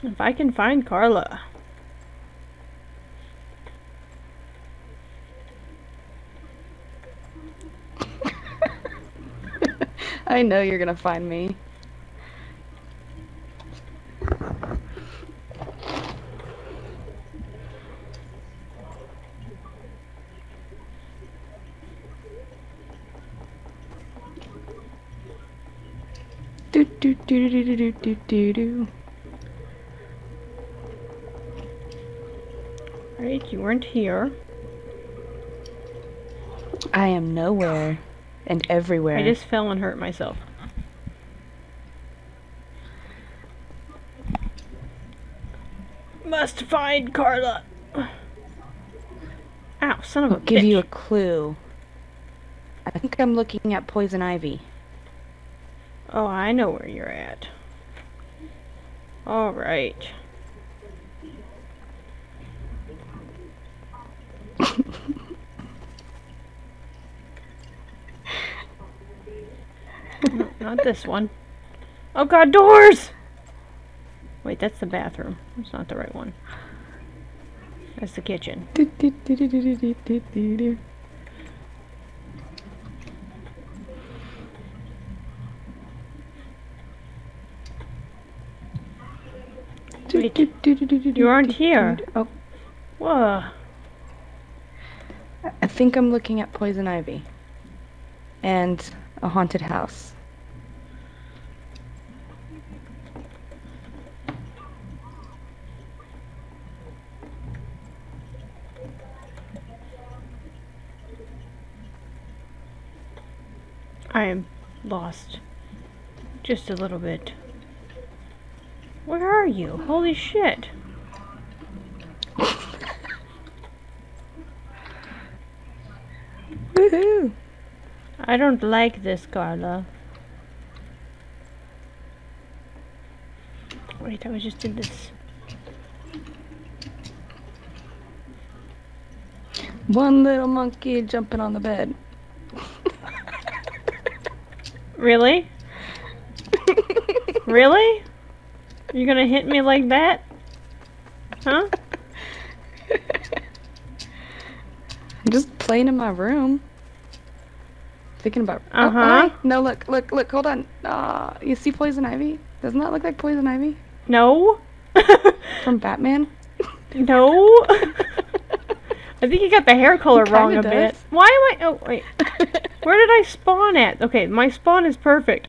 If I can find Carla. I know you're gonna find me. Do do do do do do do do Right, you weren't here. I am nowhere and everywhere. I just fell and hurt myself. Must find Carla. Ow, son of a I'll give bitch. you a clue. I think I'm looking at poison ivy. Oh, I know where you're at. All right. not this one. Oh god, doors! Wait, that's the bathroom. It's not the right one. That's the kitchen. Wait, you aren't here. Oh. Whoa. I think I'm looking at poison ivy. And a haunted house. I am lost. Just a little bit. Where are you? Holy shit. Woohoo! I don't like this, Carla. Wait, I was just in this. One little monkey jumping on the bed. Really? Really? You're gonna hit me like that? Huh? I'm just playing in my room. Thinking about. Oh, Uh-huh. no, look, look, look. Hold on. Ah, you see poison ivy? Doesn't that look like poison ivy No? from Batman? no? I think you got the hair color wrong a bit. Why am I? Oh, wait. Where did I spawn at? Okay, my spawn is perfect.